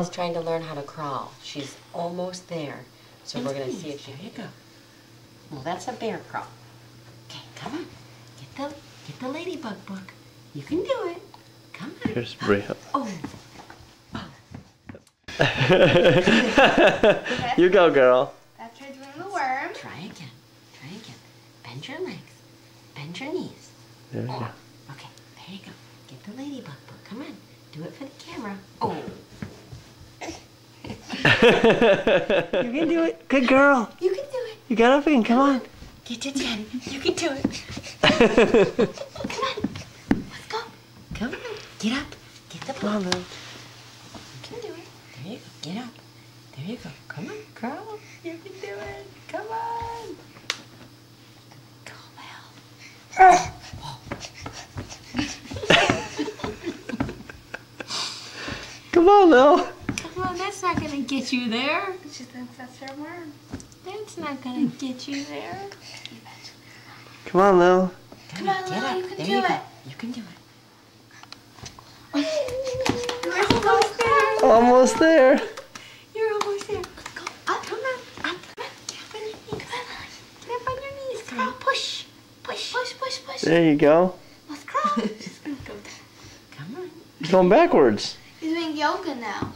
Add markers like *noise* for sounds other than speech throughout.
She's trying to learn how to crawl. She's almost there. So we're going to see if she There you go. Well, that's a bear crawl. Okay, come on. Get the get the ladybug book. You can do it. Come on. Here's Bria. Oh, *laughs* you go, girl. That's her doing the worm. try again. Try again. Bend your legs. Bend your knees. There you go. Okay, there you go. Get the ladybug book. Come on. Do it for the camera. Oh. You can do it. Good girl. You can do it. You got up and come on. Get your daddy. You can do it. Come on. Let's go. Come on. Get up. Get the ball. Come on, man. You can do it. There you go. Get up. There you go. Come on, girl. You can do it. Come on. Go, Mel. Come on, Lil. Come on, that's not gonna get you there. She thinks that's her worm. That's not gonna get you there. Come on, Lil. Come on, get Lily, up. you can there do you it. Go. You can do it. You're almost there. Almost there. You're almost there. Go up. Come on. Up. Get up on your knees. Get up on your knees. Come on. Push. Push. Push, push, push. There you go. Let's crawl. She's gonna go down. Come on. You're going backwards. He's doing yoga now.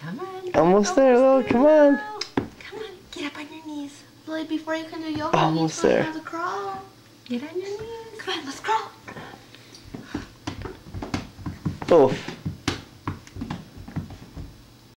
Come on. Almost there, Lil. Come on. Come on. Get up on your knees. Lily, before you can do yoga, Almost you need to learn there. how to crawl. Get on your knees. Come on, let's crawl. Oof.